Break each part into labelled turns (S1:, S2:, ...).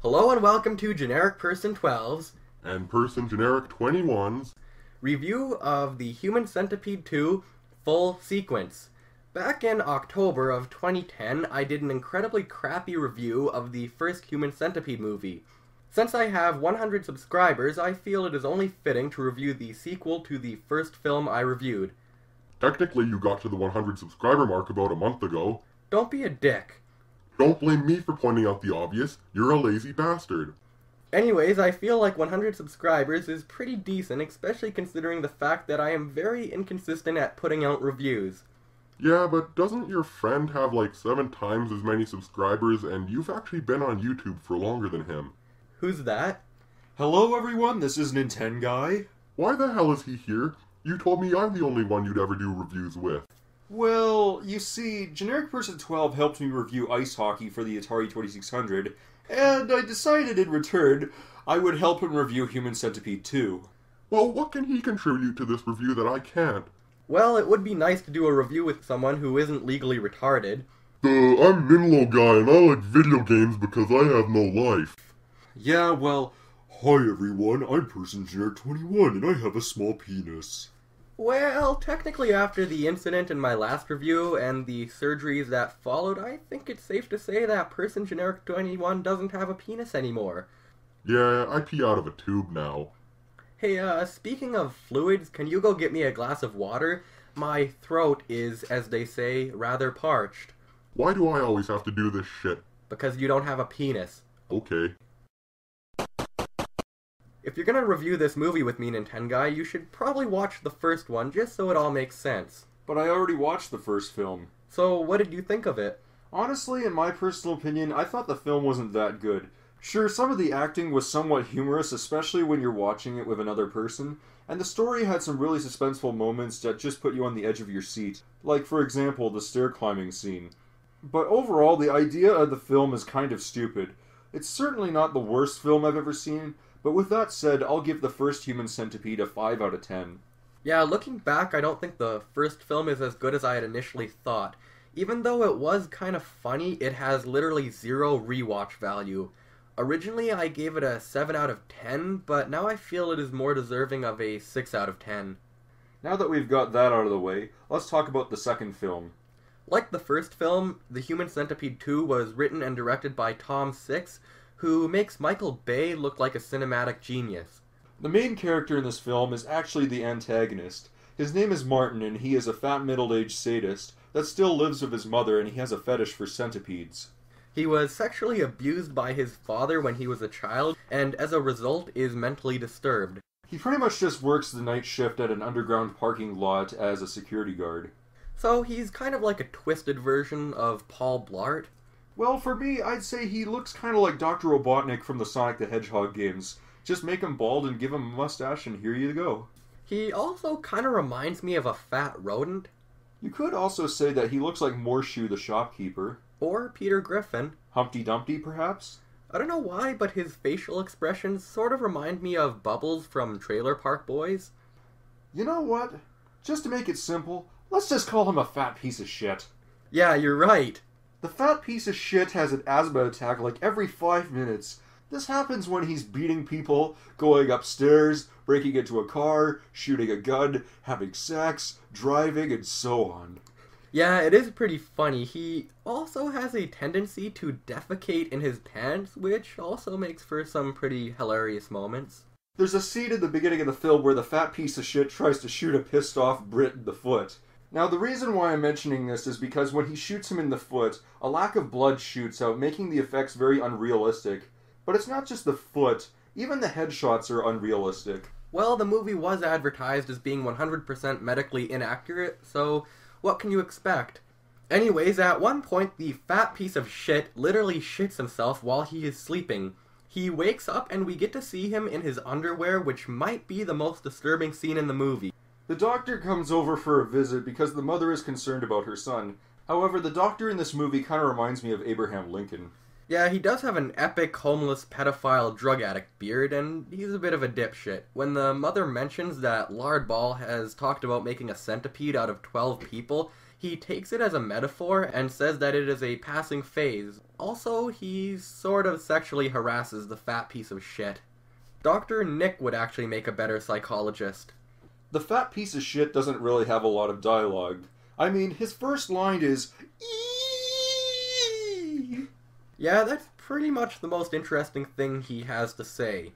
S1: Hello and welcome to Generic Person 12's
S2: and Person Generic 21's
S1: review of the Human Centipede 2 full sequence. Back in October of 2010, I did an incredibly crappy review of the first Human Centipede movie. Since I have 100 subscribers, I feel it is only fitting to review the sequel to the first film I reviewed.
S2: Technically, you got to the 100 subscriber mark about a month ago.
S1: Don't be a dick.
S2: Don't blame me for pointing out the obvious. You're a lazy bastard.
S1: Anyways, I feel like 100 subscribers is pretty decent, especially considering the fact that I am very inconsistent at putting out reviews.
S2: Yeah, but doesn't your friend have like seven times as many subscribers and you've actually been on YouTube for longer than him?
S1: Who's that?
S3: Hello everyone, this is Nin10Guy.
S2: Why the hell is he here? You told me I'm the only one you'd ever do reviews with.
S3: Well, you see, Generic Person 12 helped me review ice hockey for the Atari 2600, and I decided in return I would help him review Human Centipede 2.
S2: Well, what can he contribute to this review that I can't?
S1: Well, it would be nice to do a review with someone who isn't legally retarded.
S2: Uh, I'm Nin10Guy and I like video games because I have no life.
S3: Yeah, well, hi everyone, I'm Person Generic 21 and I have a small penis.
S1: Well, technically, after the incident in my last review and the surgeries that followed, I think it's safe to say that Person Generic 21 doesn't have a penis anymore.
S2: Yeah, I pee out of a tube now.
S1: Hey, uh, speaking of fluids, can you go get me a glass of water? My throat is, as they say, rather parched.
S2: Why do I always have to do this shit?
S1: Because you don't have a penis.
S2: Okay.
S1: If you're gonna review this movie with me, Nin10Guy, you should probably watch the first one just so it all makes sense.
S3: But I already watched the first film.
S1: So, what did you think of it?
S3: Honestly, in my personal opinion, I thought the film wasn't that good. Sure, some of the acting was somewhat humorous, especially when you're watching it with another person, and the story had some really suspenseful moments that just put you on the edge of your seat, like, for example, the stair climbing scene. But overall, the idea of the film is kind of stupid. It's certainly not the worst film I've ever seen, but with that said, I'll give the first Human Centipede a 5 out of 10.
S1: Yeah, looking back, I don't think the first film is as good as I had initially thought. Even though it was kind of funny, it has literally zero rewatch value. Originally, I gave it a 7 out of 10, but now I feel it is more deserving of a 6 out of 10.
S3: Now that we've got that out of the way, let's talk about the second film.
S1: Like the first film, The Human Centipede 2 was written and directed by Tom Six, who makes Michael Bay look like a cinematic genius.
S3: The main character in this film is actually the antagonist. His name is Martin, and he is a fat middle aged sadist that still lives with his mother, and he has a fetish for centipedes.
S1: He was sexually abused by his father when he was a child, and as a result is mentally disturbed.
S3: He pretty much just works the night shift at an underground parking lot as a security guard.
S1: So he's kind of like a twisted version of Paul Blart.
S3: Well, for me, I'd say he looks kind of like Dr. Robotnik from the Sonic the Hedgehog games. Just make him bald and give him a mustache, and here you go.
S1: He also kind of reminds me of a fat rodent.
S3: You could also say that he looks like Morshu the shopkeeper.
S1: Or Peter Griffin.
S3: Humpty Dumpty, perhaps?
S1: I don't know why, but his facial expressions sort of remind me of Bubbles from Trailer Park Boys.
S3: You know what? Just to make it simple, let's just call him a fat piece of shit.
S1: Yeah, you're right.
S3: The fat piece of shit has an asthma attack like every five minutes. This happens when he's beating people, going upstairs, breaking into a car, shooting a gun, having sex, driving, and so on.
S1: Yeah, it is pretty funny. He also has a tendency to defecate in his pants, which also makes for some pretty hilarious moments.
S3: There's a scene in the beginning of the film where the fat piece of shit tries to shoot a pissed off Brit in the foot. Now, the reason why I'm mentioning this is because when he shoots him in the foot, a lack of blood shoots out, making the effects very unrealistic. But it's not just the foot, even the headshots are unrealistic.
S1: Well, the movie was advertised as being 100% medically inaccurate, so what can you expect? Anyways, at one point, the fat piece of shit literally shits himself while he is sleeping. He wakes up and we get to see him in his underwear, which might be the most disturbing scene in the movie.
S3: The doctor comes over for a visit because the mother is concerned about her son. However, the doctor in this movie kind of reminds me of Abraham Lincoln.
S1: Yeah, he does have an epic homeless pedophile drug addict beard, and he's a bit of a dipshit. When the mother mentions that Lard Ball has talked about making a centipede out of 12 people, He takes it as a metaphor and says that it is a passing phase. Also, he sort of sexually harasses the fat piece of shit. Dr. Nick would actually make a better psychologist.
S3: The fat piece of shit doesn't really have a lot of dialogue. I mean, his first line is "Eee."
S1: Yeah, that's pretty much the most interesting thing he has to say.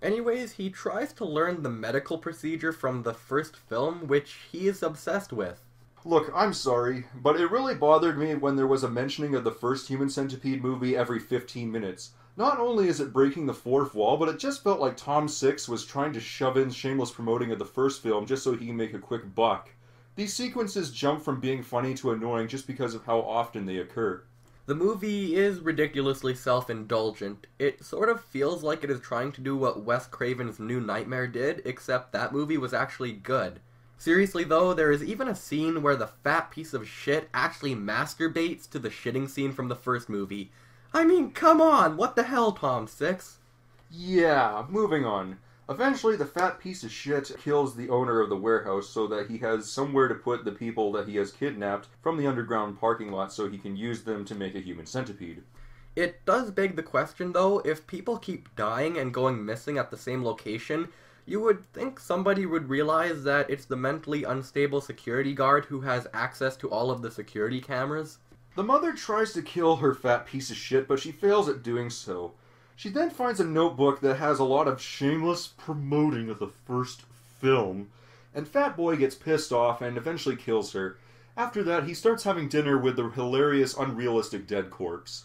S1: Anyways, he tries to learn the medical procedure from the first film, which he is obsessed with.
S3: Look, I'm sorry, but it really bothered me when there was a mentioning of the first Human Centipede movie every 15 minutes. Not only is it breaking the fourth wall, but it just felt like Tom Six was trying to shove in shameless promoting of the first film just so he can make a quick buck. These sequences jump from being funny to annoying just because of how often they occur.
S1: The movie is ridiculously self indulgent. It sort of feels like it is trying to do what Wes Craven's New Nightmare did, except that movie was actually good. Seriously though, there is even a scene where the fat piece of shit actually masturbates to the shitting scene from the first movie. I mean, come on, what the hell, Tom Six?
S3: Yeah, moving on. Eventually, the fat piece of shit kills the owner of the warehouse so that he has somewhere to put the people that he has kidnapped from the underground parking lot so he can use them to make a human centipede.
S1: It does beg the question though, if people keep dying and going missing at the same location, you would think somebody would realize that it's the mentally unstable security guard who has access to all of the security cameras.
S3: The mother tries to kill her fat piece of shit, but she fails at doing so. She then finds a notebook that has a lot of shameless promoting of the first film, and Fat Boy gets pissed off and eventually kills her. After that, he starts having dinner with the hilarious, unrealistic dead corpse.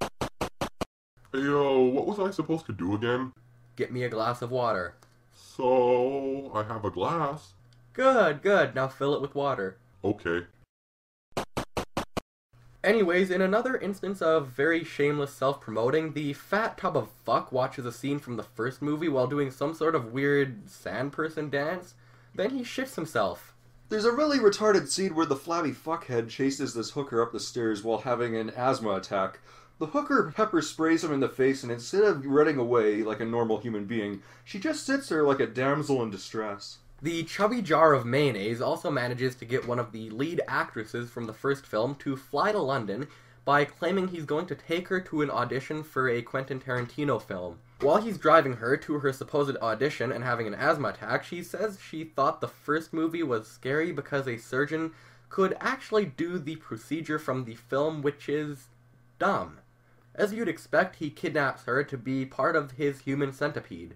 S2: Hey, yo, what was I supposed to do again?
S1: Get me a glass of water.
S2: So, I have a glass.
S1: Good, good, now fill it with water.
S2: Okay.
S1: Anyways, in another instance of very shameless self promoting, the fat tub of fuck watches a scene from the first movie while doing some sort of weird sand person dance. Then he shifts himself.
S3: There's a really retarded scene where the flabby fuckhead chases this hooker up the stairs while having an asthma attack. The hooker pepper sprays him in the face, and instead of running away like a normal human being, she just sits there like a damsel in distress.
S1: The chubby jar of mayonnaise also manages to get one of the lead actresses from the first film to fly to London by claiming he's going to take her to an audition for a Quentin Tarantino film. While he's driving her to her supposed audition and having an asthma attack, she says she thought the first movie was scary because a surgeon could actually do the procedure from the film, which is dumb. As you'd expect, he kidnaps her to be part of his human centipede.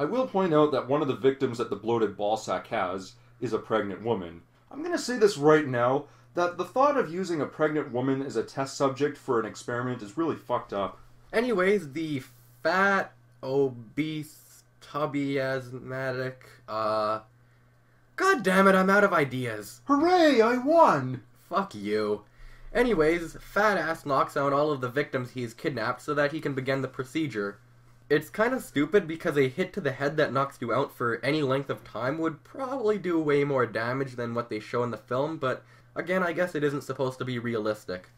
S3: I will point out that one of the victims that the bloated ballsack has is a pregnant woman. I'm gonna say this right now that the thought of using a pregnant woman as a test subject for an experiment is really fucked up.
S1: Anyways, the fat, obese, tubby asthmatic, uh. God damn it, I'm out of ideas.
S3: Hooray, I won!
S1: Fuck you. Anyways, Fat Ass knocks out all of the victims he's kidnapped so that he can begin the procedure. It's kind of stupid because a hit to the head that knocks you out for any length of time would probably do way more damage than what they show in the film, but again, I guess it isn't supposed to be realistic.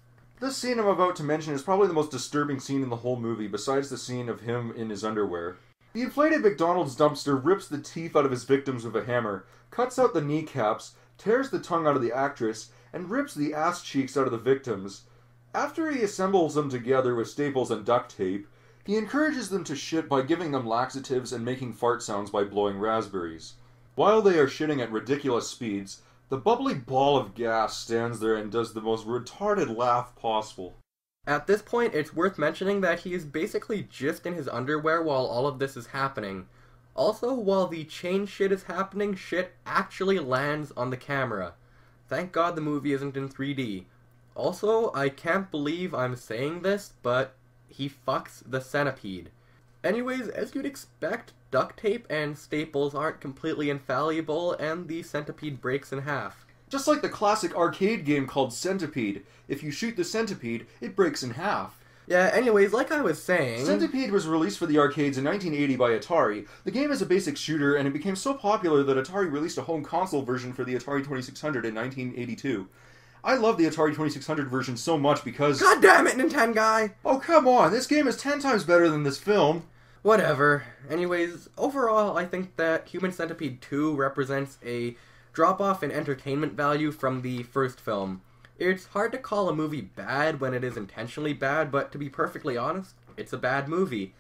S3: This scene I'm about to mention is probably the most disturbing scene in the whole movie, besides the scene of him in his underwear. The inflated McDonald's dumpster rips the teeth out of his victims with a hammer, cuts out the kneecaps, tears the tongue out of the actress, and rips the ass cheeks out of the victims. After he assembles them together with staples and duct tape, he encourages them to shit by giving them laxatives and making fart sounds by blowing raspberries. While they are shitting at ridiculous speeds, the bubbly ball of gas stands there and does the most retarded laugh possible.
S1: At this point, it's worth mentioning that he is basically just in his underwear while all of this is happening. Also, while the chain shit is happening, shit actually lands on the camera. Thank God the movie isn't in 3D. Also, I can't believe I'm saying this, but he fucks the centipede. Anyways, as you'd expect, duct tape and staples aren't completely infallible, and the centipede breaks in half.
S3: Just like the classic arcade game called Centipede, if you shoot the centipede, it breaks in half.
S1: Yeah, anyways, like I was saying.
S3: Centipede was released for the arcades in 1980 by Atari. The game is a basic shooter, and it became so popular that Atari released a home console version for the Atari 2600 in 1982. I love the Atari 2600 version so much because.
S1: God damn it, Nintendo guy!
S3: Oh, come on, this game is 10 times better than this film.
S1: Whatever. Anyways, overall, I think that Human Centipede 2 represents a drop off in entertainment value from the first film. It's hard to call a movie bad when it is intentionally bad, but to be perfectly honest, it's a bad movie.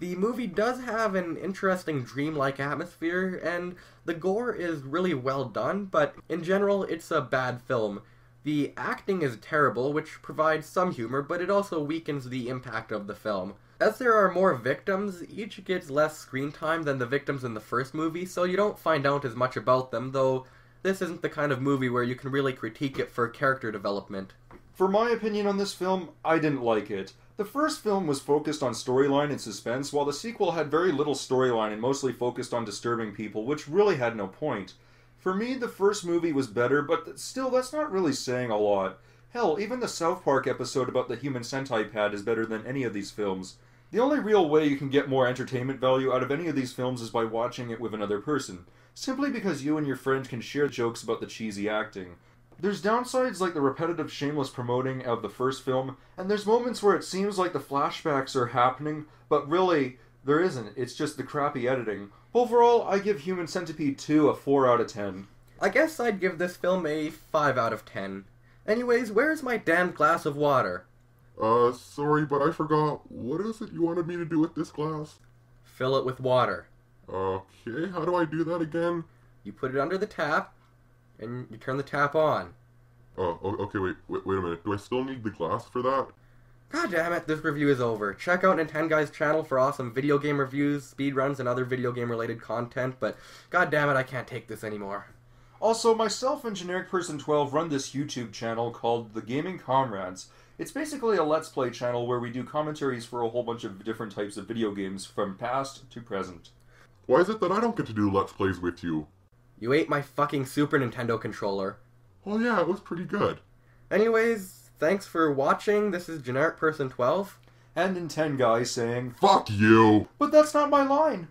S1: The movie does have an interesting dreamlike atmosphere, and the gore is really well done, but in general, it's a bad film. The acting is terrible, which provides some humor, but it also weakens the impact of the film. As there are more victims, each gets less screen time than the victims in the first movie, so you don't find out as much about them, though this isn't the kind of movie where you can really critique it for character development.
S3: For my opinion on this film, I didn't like it. The first film was focused on storyline and suspense, while the sequel had very little storyline and mostly focused on disturbing people, which really had no point. For me, the first movie was better, but still, that's not really saying a lot. Hell, even the South Park episode about the human CentiPad is better than any of these films. The only real way you can get more entertainment value out of any of these films is by watching it with another person, simply because you and your friend can share jokes about the cheesy acting. There's downsides like the repetitive shameless promoting of the first film, and there's moments where it seems like the flashbacks are happening, but really, there isn't. It's just the crappy editing. Overall, I give Human Centipede 2 a 4 out of 10.
S1: I guess I'd give this film a 5 out of 10. Anyways, where's my damned glass of water?
S2: Uh, sorry, but I forgot. What is it you wanted me to do with this glass?
S1: Fill it with water.
S2: Okay, how do I do that again?
S1: You put it under the tap, and you turn the tap on.
S2: Oh, o- okay, wait, wait, wait a minute. Do I still need the glass for that?
S1: God damn it, this review is over. Check out Nintendo Guy's channel for awesome video game reviews, speedruns, and other video game related content, but god damn it, I can't take this anymore.
S3: Also, myself and Generic Person 12 run this YouTube channel called The Gaming Comrades. It's basically a Let's Play channel where we do commentaries for a whole bunch of different types of video games from past to present.
S2: Why is it that I don't get to do Let's Plays with you?
S1: You ate my fucking Super Nintendo controller.
S2: Oh yeah, it was pretty good.
S1: Anyways, thanks for watching. This is Generic Person 12.
S3: And Nintendo guy saying,
S2: Fuck you!
S3: But that's not my line!